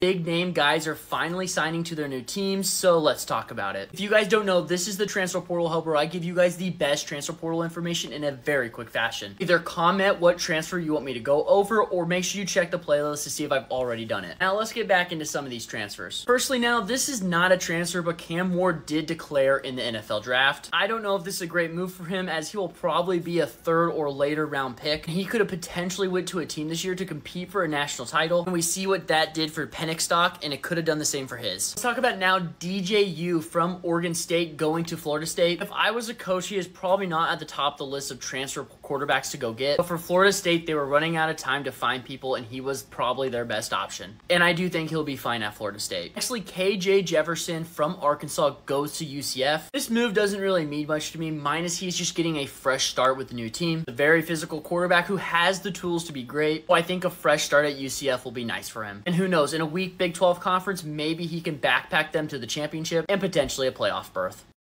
Big name guys are finally signing to their new teams, so let's talk about it. If you guys don't know, this is the transfer portal where I give you guys the best transfer portal information in a very quick fashion. Either comment what transfer you want me to go over or make sure you check the playlist to see if I've already done it. Now let's get back into some of these transfers. Firstly now, this is not a transfer, but Cam Ward did declare in the NFL draft. I don't know if this is a great move for him as he will probably be a third or later round pick. He could have potentially went to a team this year to compete for a national title, and we see what that did for Penix stock, and it could have done the same for his. Let's talk about now DJU from Oregon State going to Florida State. If I was a coach, he is probably not at the top of the list of transfer quarterbacks to go get. But for Florida State, they were running out of time to find people, and he was probably their best option. And I do think he'll be fine at Florida State. Actually, KJ Jefferson from Arkansas goes to UCF. This move doesn't really mean much to me, minus he's just getting a fresh start with the new team. A very physical quarterback who has the tools to be great. So I think a fresh start at UCF will be nice for him. And who knows, in a weak Big 12 conference, maybe he can backpack them to the championship and potentially a playoff berth.